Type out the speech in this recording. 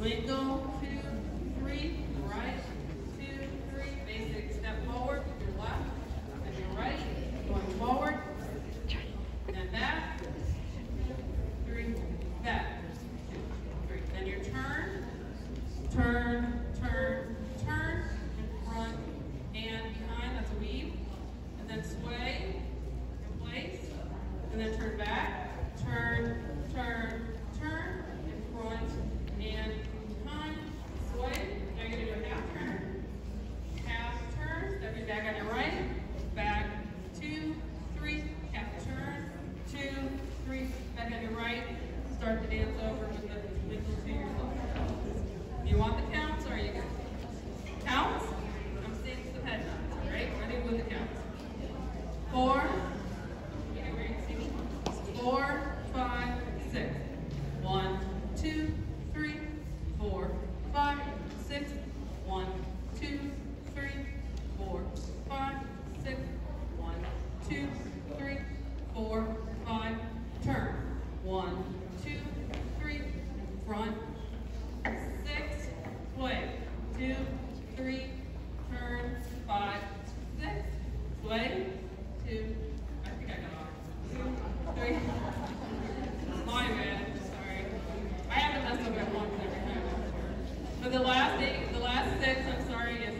Twinkle, two, three, right, two, three, basic step forward with your left and your right, going forward, and back, two, three, back, two, three. Then your turn, turn, turn, turn, in front and behind, that's a weave, and then sway in place, and then turn back, turn, turn, in front and behind, sway. Now you're gonna do a half turn, half turn, step your back on your right, back, two, three, half turn, two, three, on your right, start the dance over with the wiggle to your left. You want the counts or are you good? Counts? I'm singing some head nods, all right? Ready with the counts. Four? Four, five, six. One, two, three, four, five, six. One, two, three, four, five, six. One, two, three, four. One, two, three, front, six, sway, two, three, turn, five, six, sway, two, I think I got off, two, three, my bad, sorry. I have to mess up at once every time. But the last eight, the last six, I'm sorry, is